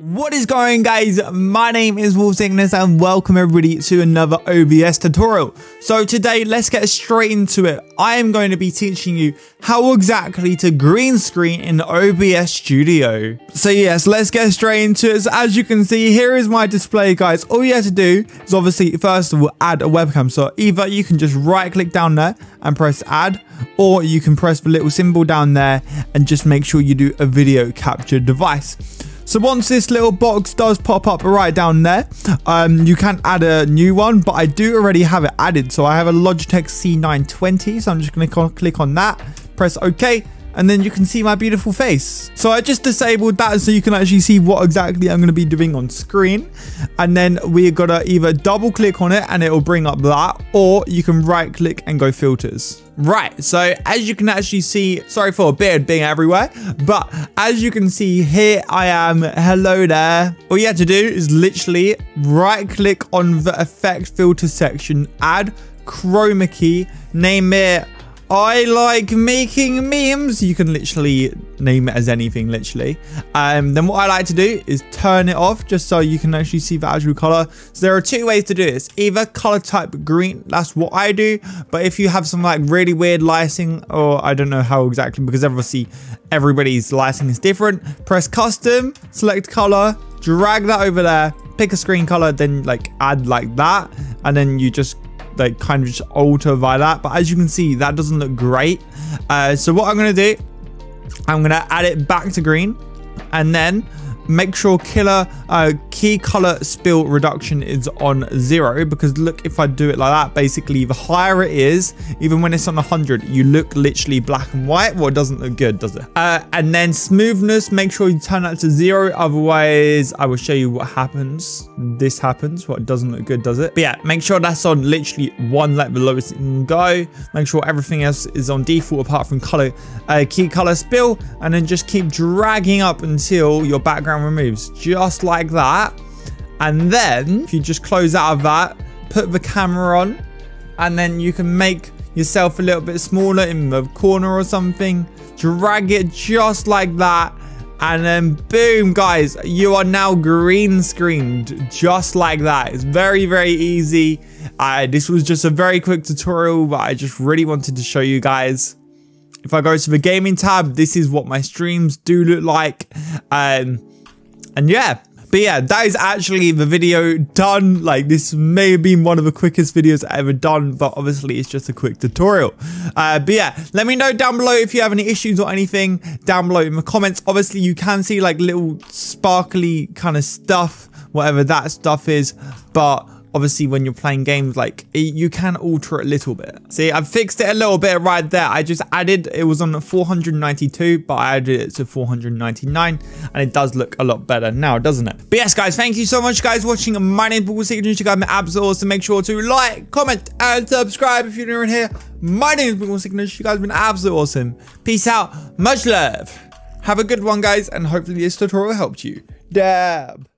What is going guys? My name is Wolfsickness and welcome everybody to another OBS tutorial. So today let's get straight into it. I am going to be teaching you how exactly to green screen in OBS Studio. So yes, let's get straight into it. So as you can see, here is my display guys. All you have to do is obviously first of all add a webcam. So either you can just right click down there and press add or you can press the little symbol down there and just make sure you do a video capture device. So once this little box does pop up right down there, um, you can add a new one, but I do already have it added. So I have a Logitech C920, so I'm just going to click on that, press OK, and then you can see my beautiful face. So I just disabled that so you can actually see what exactly I'm going to be doing on screen. And then we're going to either double click on it and it will bring up that, or you can right click and go filters. Right, so as you can actually see, sorry for a beard being everywhere, but as you can see here, I am, hello there. All you have to do is literally right click on the effect filter section, add chroma key, name it I like making memes. You can literally name it as anything, literally. Um, then what I like to do is turn it off just so you can actually see the actual color. So there are two ways to do this. Either color type green, that's what I do. But if you have some like really weird lighting, or I don't know how exactly, because obviously everybody's lighting is different, press custom, select color, drag that over there, pick a screen color, then like add like that. And then you just like kind of just alter by that. But as you can see, that doesn't look great. Uh, so what I'm going to do, I'm going to add it back to green and then make sure killer uh, key color spill reduction is on zero because look if I do it like that basically the higher it is even when it's on 100 you look literally black and white. Well it doesn't look good does it? Uh, and then smoothness make sure you turn that to zero. Otherwise I will show you what happens. This happens. What doesn't look good does it? But yeah make sure that's on literally one like the lowest it can go. Make sure everything else is on default apart from color uh, key color spill. And then just keep dragging up until your background removes just like that. And then if you just close out of that, put the camera on and then you can make yourself a little bit smaller in the corner or something. Drag it just like that. And then boom, guys, you are now green screened just like that. It's very, very easy. Uh, this was just a very quick tutorial, but I just really wanted to show you guys. If I go to the gaming tab, this is what my streams do look like. Um, and yeah, but yeah, that is actually the video done. Like this may have been one of the quickest videos I've ever done, but obviously it's just a quick tutorial. Uh, but yeah, let me know down below if you have any issues or anything down below in the comments. Obviously you can see like little sparkly kind of stuff, whatever that stuff is, but obviously when you're playing games like you can alter it a little bit. See i've fixed it a little bit right there. I just added it was on 492 but i added it to 499 and it does look a lot better now doesn't it? But yes guys thank you so much guys for watching. My name is Signature you guys are absolutely awesome make sure to like comment and subscribe if you're new in here. My name is Paul Signature you guys have been absolutely awesome. Peace out. Much love. Have a good one guys and hopefully this tutorial helped you. Dab